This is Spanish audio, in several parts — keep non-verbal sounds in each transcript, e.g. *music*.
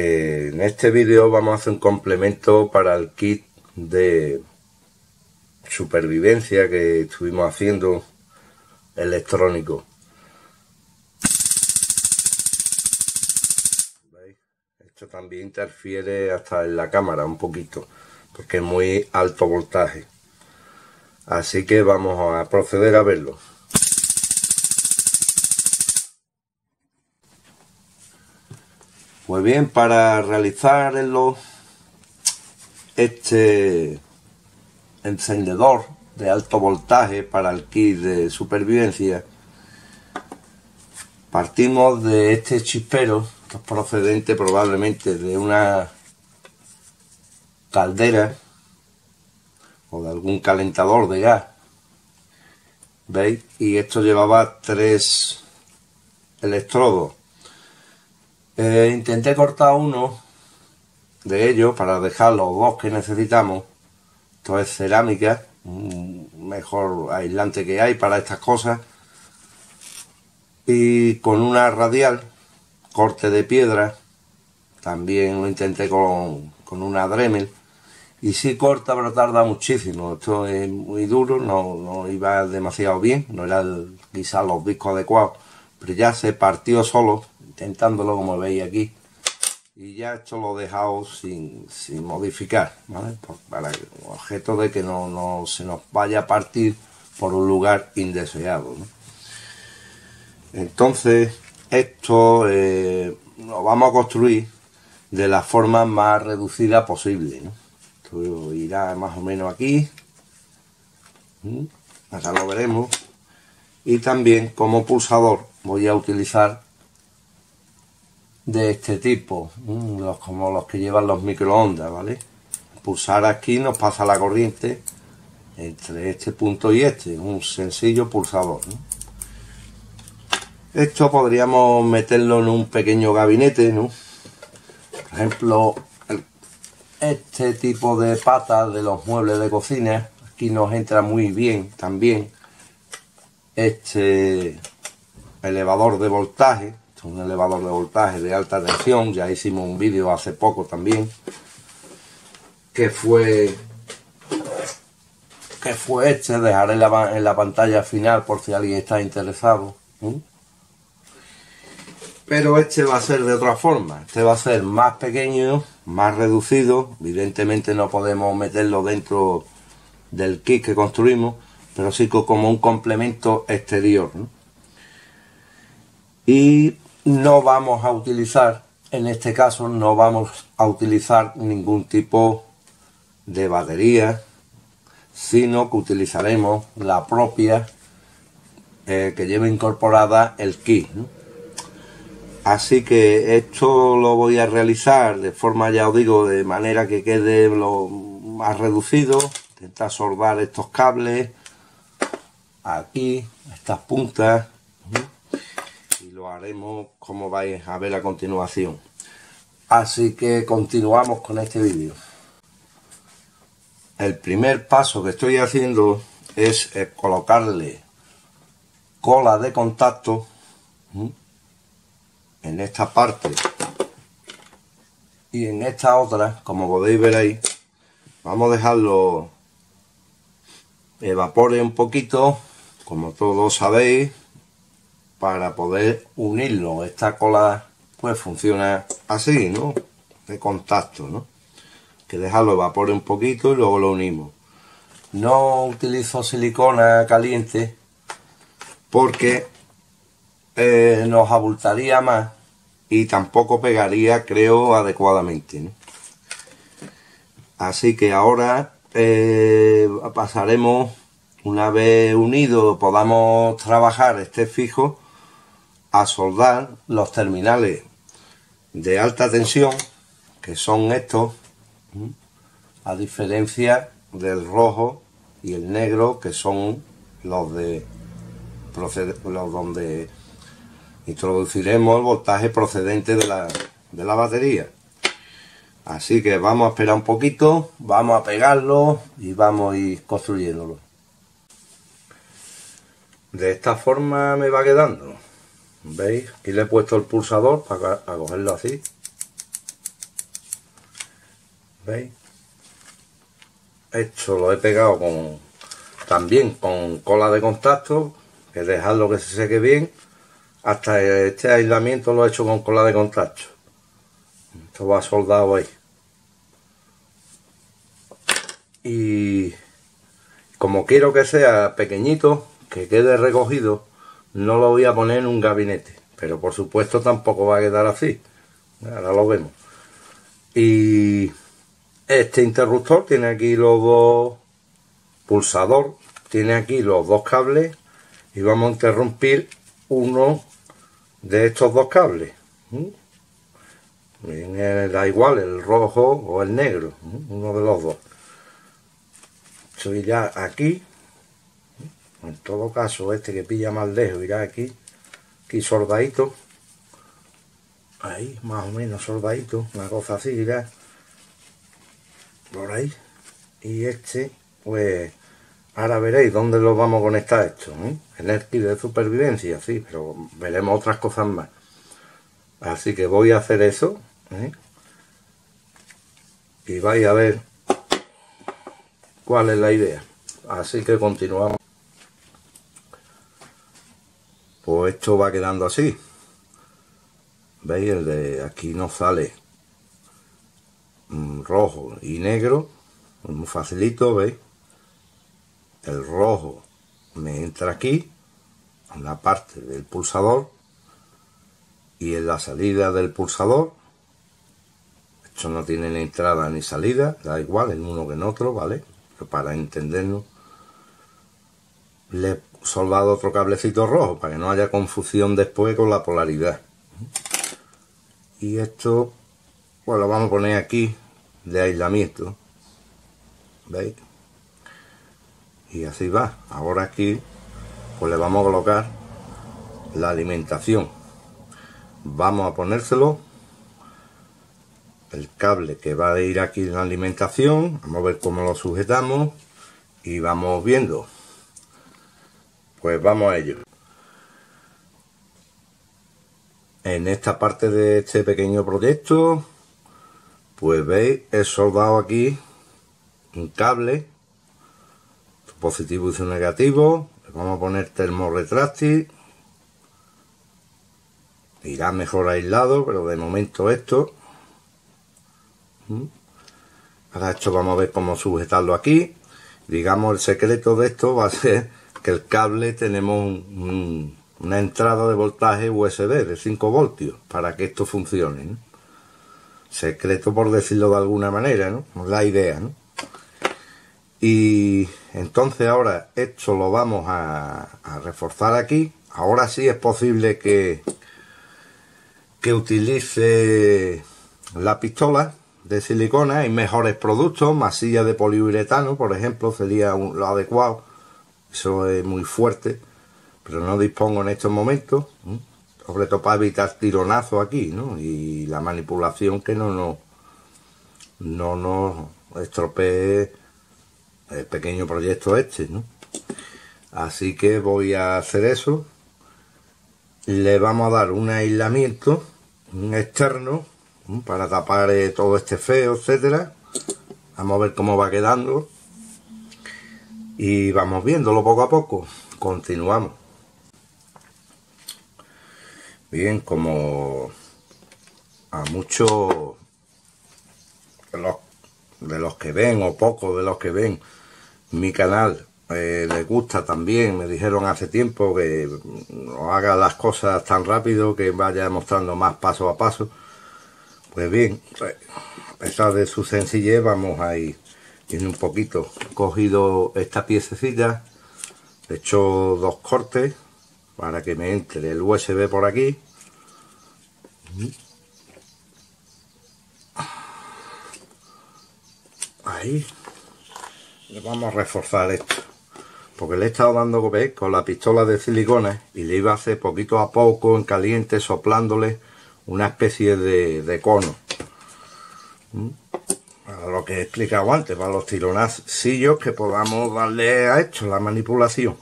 Eh, en este vídeo vamos a hacer un complemento para el kit de supervivencia que estuvimos haciendo electrónico. Esto también interfiere hasta en la cámara un poquito, porque es muy alto voltaje. Así que vamos a proceder a verlo. Pues bien, para realizar este encendedor de alto voltaje para el kit de supervivencia, partimos de este chispero, procedente probablemente de una caldera o de algún calentador de gas. ¿Veis? Y esto llevaba tres electrodos eh, intenté cortar uno de ellos para dejar los dos que necesitamos. Esto es cerámica, mejor aislante que hay para estas cosas. Y con una radial, corte de piedra, también lo intenté con, una Dremel. Y sí corta, pero tarda muchísimo. Esto es muy duro, no, iba demasiado bien, no era quizás los discos adecuados. Pero ya se partió solo intentándolo como veis aquí. Y ya esto lo he dejado sin, modificar ¿vale? para el objeto de que no, se nos vaya a partir por un lugar indeseado entonces esto eh, lo vamos a construir de la forma más reducida posible esto irá más o menos aquí acá lo veremos. Y también como pulsador voy a utilizar de este tipo, mm, los, como los que llevan los microondas, ¿vale? Pulsar aquí nos pasa la corriente entre este punto y este, un sencillo pulsador. Esto podríamos meterlo en un pequeño gabinete, ¿no? Por ejemplo, este tipo de patas de los muebles de cocina, aquí nos entra muy bien también este elevador de voltaje, un elevador de voltaje de alta tensión, ya hicimos un vídeo hace poco también, que fue que fue este, dejaré en la, en la pantalla final por si alguien está interesado. Pero este va a ser de otra forma, este va a ser más pequeño, más reducido, evidentemente no podemos meterlo dentro del kit que construimos, pero sí como un complemento exterior. Y no vamos a utilizar, en este caso no vamos a utilizar ningún tipo de batería, sino que utilizaremos la propia eh, que lleva incorporada el kit. Así que esto lo voy a realizar de forma, ya os digo, de manera que quede lo más reducido. Intentar soldar estos cables aquí, estas puntas haremos como vais a ver a continuación. Así que continuamos con este vídeo. El primer paso que estoy haciendo es eh, colocarle cola de contacto en esta parte y en esta otra, como podéis ver ahí, vamos a dejarlo evapore un poquito, como todos sabéis, para poder unirlo. Esta cola pues funciona así, ¿no? De contacto, ¿no? Que dejarlo evapore un poquito y luego lo unimos. No utilizo silicona caliente porque eh, nos abultaría más y tampoco pegaría, creo, adecuadamente. Así que ahora eh, pasaremos, una vez unido, podamos trabajar este fijo, a soldar los terminales de alta tensión, que son estos, a diferencia del rojo y el negro, que son los de los donde introduciremos el voltaje procedente de la, de la batería. Así que vamos a esperar un poquito, vamos a pegarlo y vamos a ir construyéndolo. De esta forma me va quedando. ¿Veis? Aquí le he puesto el pulsador para, cogerlo así. ¿Veis? Esto lo he pegado con también con cola de contacto, que dejarlo que se seque bien. Hasta este aislamiento lo he hecho con cola de contacto. Esto va soldado ahí. Y como quiero que sea pequeñito, que quede recogido, no lo voy a poner en un gabinete. Pero por supuesto tampoco va a quedar así. Ahora lo vemos. Y este interruptor tiene aquí los dos pulsador, tiene aquí los dos cables y vamos a interrumpir uno de estos dos cables. da igual el rojo o el negro, uno de los dos. Estoy ya aquí. En todo caso, este que pilla más lejos irá aquí, aquí soldadito. Ahí, más o menos soldadito, una cosa así irá por ahí. Y este, pues, ahora veréis dónde lo vamos a conectar esto. ¿eh? En el kit de supervivencia, sí, pero veremos otras cosas más. Así que voy a hacer eso. ¿eh? Y vais a ver cuál es la idea. Así que continuamos. Pues esto va quedando así. ¿Veis? El de aquí no sale mm, rojo y negro. Muy facilito, ¿veis? El rojo me entra aquí, en la parte del pulsador, y en la salida del pulsador, esto no tiene ni entrada ni salida, da igual en uno que en otro, ¿vale? Pero para entendernos, le soldado otro cablecito rojo para que no haya confusión después con la polaridad. Y esto, pues lo vamos a poner aquí de aislamiento. ¿Veis? Y así va. Ahora aquí, pues le vamos a colocar la alimentación. Vamos a ponérselo el cable que va a ir aquí en la alimentación. Vamos a ver cómo lo sujetamos y vamos viendo. Pues vamos a ello. En esta parte de este pequeño proyecto, pues veis, he soldado aquí un cable, positivo y su negativo. Le vamos a poner termo retráctil. Irá mejor aislado, pero de momento esto. ¿Mm? Ahora esto vamos a ver cómo sujetarlo aquí. Digamos, el secreto de esto va a ser que el cable tenemos una entrada de voltaje USB de 5 voltios para que esto funcione. Secreto por decirlo de alguna manera. La idea. Y entonces ahora esto lo vamos a, reforzar aquí. Ahora sí es posible que, que utilice la pistola de silicona y mejores productos, masilla de poliuretano, por ejemplo, sería lo adecuado eso es muy fuerte, pero no dispongo en estos momentos, sobre todo para evitar tironazos aquí, ¿no? Y la manipulación que no nos no nos estropee el pequeño proyecto este, ¿no? Así que voy a hacer eso. Le vamos a dar un aislamiento un externo para tapar eh, todo este feo, etcétera. Vamos a ver cómo va quedando y vamos viéndolo poco a poco. Continuamos. Bien, como a muchos de los, de los que ven o pocos de los que ven mi canal eh, les gusta también, me dijeron hace tiempo que no haga las cosas tan rápido, que vaya mostrando más paso a paso. Pues bien, a pesar de su sencillez, vamos a ir tiene un poquito. Cogido esta piececita he hecho dos cortes para que me entre el USB por aquí. Ahí. Le vamos a reforzar esto porque le he estado dando con la pistola de silicona y le iba a hacer poquito a poco en caliente soplándole una especie de, de cono lo que he explicado antes, para los tironacillos que podamos darle a esto, la manipulación.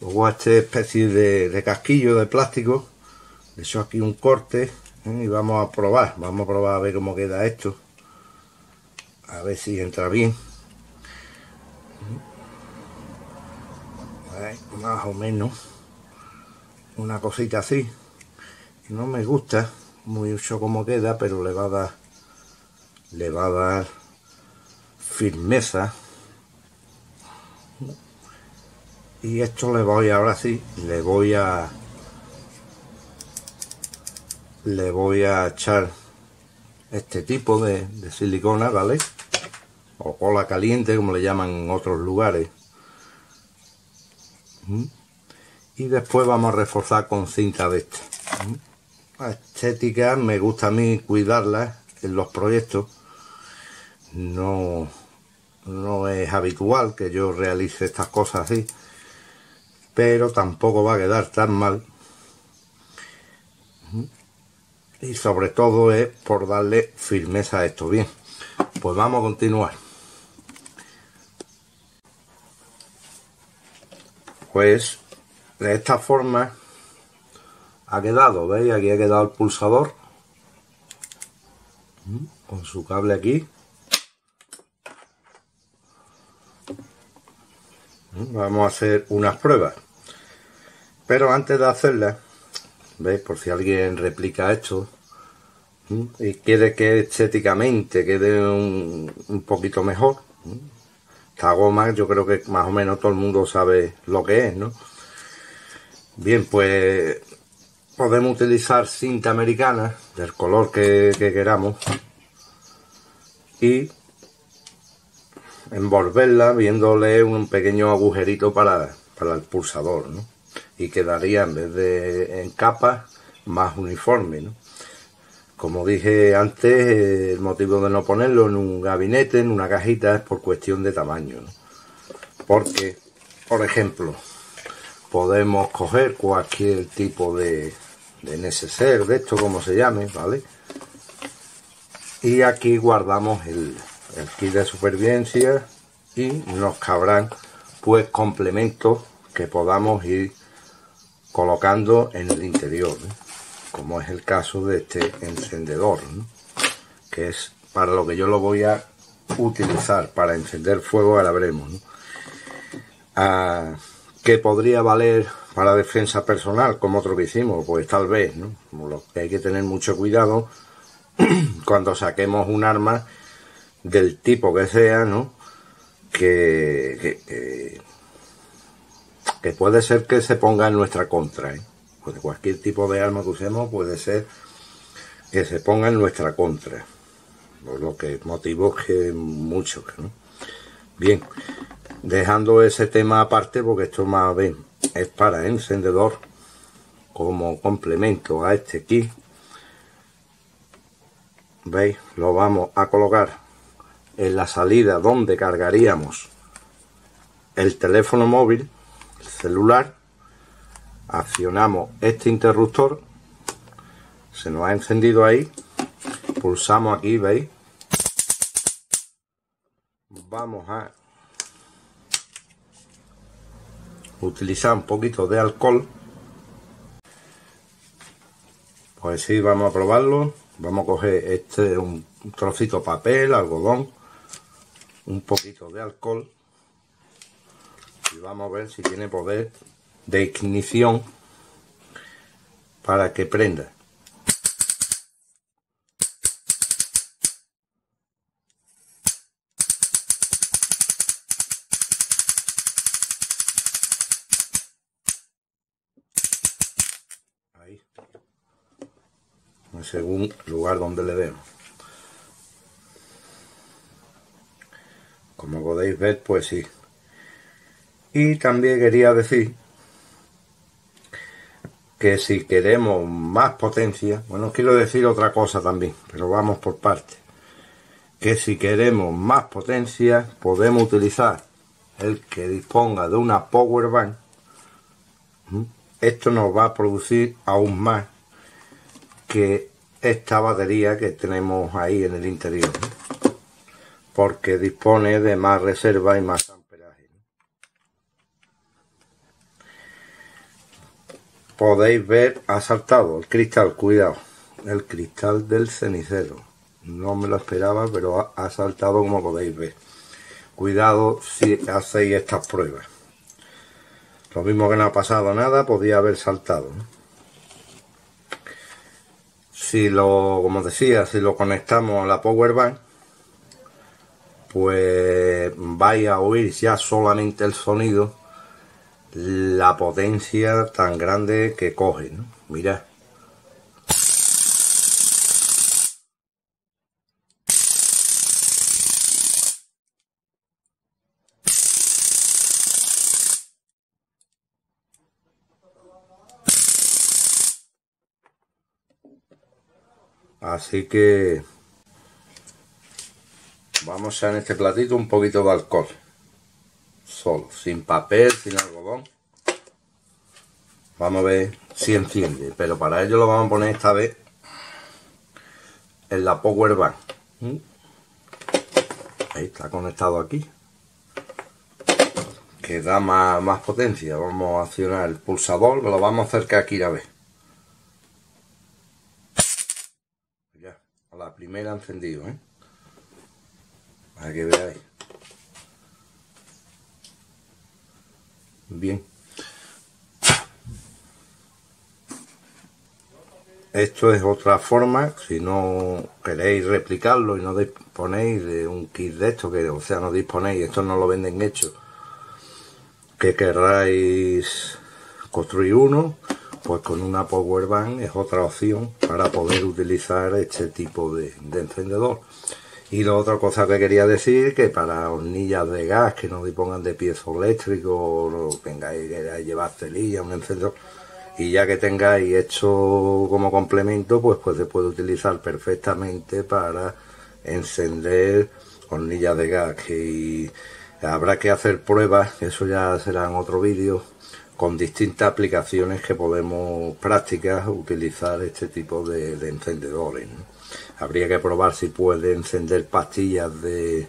Luego a esta especie de, casquillo de plástico, he hecho aquí un corte ¿eh? y vamos a probar, vamos a probar a ver cómo queda esto. a ver si entra bien más o menos una cosita así no me gusta mucho como queda pero le va a dar le va a dar firmeza y esto le voy ahora sí le voy a le voy a echar este tipo de, silicona vale o cola caliente como le llaman en otros lugares ¿Mm? y después vamos a reforzar con cinta de esta ¿Mm? estética me gusta a mí cuidarla en los proyectos no no es habitual que yo realice estas cosas así pero tampoco va a quedar tan mal. Y sobre todo es por darle firmeza a esto. Bien pues vamos a continuar. Pues de esta forma ha quedado, ¿veis? Aquí ha quedado el pulsador con su cable aquí vamos a hacer unas pruebas. Pero antes de hacerlas veis por si alguien replica esto y quiere que estéticamente quede un, un poquito mejor esta goma yo creo que más o menos todo el mundo sabe lo que es, ¿no? Bien, pues podemos utilizar cinta americana del color que, queramos y envolverla viéndole un pequeño agujerito para, para el pulsador, ¿no? Y quedaría en vez de en capas más uniforme, ¿no? Como dije antes, el motivo de no ponerlo en un gabinete, en una cajita, es por cuestión de tamaño. Porque, por ejemplo, podemos coger cualquier tipo de, de neceser, de esto como se llame, ¿vale? Y aquí guardamos el, el kit de supervivencia y nos cabrán pues complementos que podamos ir colocando en el interior como es el caso de este encendedor, que es para lo que yo lo voy a utilizar, para encender fuego, ahora veremos. Ah, ¿Qué podría valer para defensa personal, como otro que hicimos? Pues tal vez, que hay que tener mucho cuidado *clears throat* cuando saquemos un arma del tipo que sea, ¿no? Que, que, puede ser que se ponga en nuestra contra, ¿eh? cualquier tipo de arma que usemos puede ser que se ponga en nuestra contra. Por lo que motivos que muchos, ¿no? Bien, dejando ese tema aparte, porque esto más bien es para encendedor, como complemento a este kit, veis, lo vamos a colocar en la salida donde cargaríamos el teléfono móvil, el celular, accionamos este interruptor se nos ha encendido ahí pulsamos aquí veis vamos a utilizar un poquito de alcohol. Pues sí vamos a probarlo. Vamos a coger este un trocito de papel algodón un poquito de alcohol y vamos a ver si tiene poder de ignición para que prenda. Ahí. Según lugar donde le demos. Como podéis ver, pues sí. Y también quería decir que si queremos más potencia, bueno, quiero decir otra cosa también, pero vamos por partes, que si queremos más potencia podemos utilizar el que disponga de una power bank, esto nos va a producir aún más que esta batería que tenemos ahí en el interior, porque dispone de más reserva y más podéis ver ha saltado el cristal, cuidado, el cristal del cenicero. no me lo esperaba pero ha, saltado como podéis ver. Cuidado si hacéis estas pruebas. Lo mismo que no ha pasado nada podía haber saltado si lo como decía si lo conectamos a la power bank pues vais a oír ya solamente el sonido la potencia tan grande que coge ¿no? Así que vamos a en este platito un poquito de alcohol. Solo, sin papel, sin algodón. Vamos a ver si enciende. Pero para ello lo vamos a poner esta vez en la power bank. ¿Mm? Ahí está conectado aquí. Que da más, más potencia. Vamos a accionar el pulsador. Lo vamos a acercar aquí a ver. la primera encendido, ¿eh? Para que veáis. Bien. Esto es otra forma, si no queréis replicarlo y no disponéis de un kit de esto, que o sea, no disponéis, esto no lo venden hecho, que querráis construir uno, pues con una power bank es otra opción para poder utilizar este tipo de, encendedor y la otra cosa que quería decir que para hornillas de gas que no dispongan de piezo eléctrico o tengáis que llevar celilla, un encendedor y ya que tengáis esto como complemento pues, pues se puede utilizar perfectamente para encender hornillas de gas y habrá que hacer pruebas eso ya será en otro vídeo con distintas aplicaciones que podemos prácticas utilizar este tipo de, encendedores. Habría que probar si puede encender pastillas de,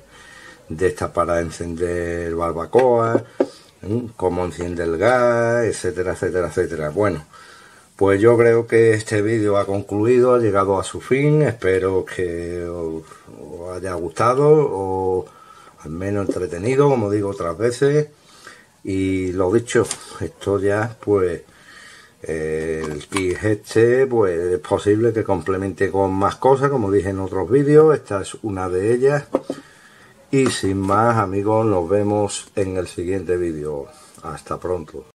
de estas para encender barbacoa, cómo enciende el gas, etcétera, etcétera, etcétera. Bueno, pues yo creo que este vídeo ha concluido, ha llegado a su fin, espero que os, os haya gustado o al menos entretenido, como digo otras veces. Y lo dicho, esto ya pues el kit este pues es posible que complemente con más cosas como dije en otros vídeos, esta es una de ellas. Y sin más amigos, nos vemos en el siguiente vídeo. Hasta pronto.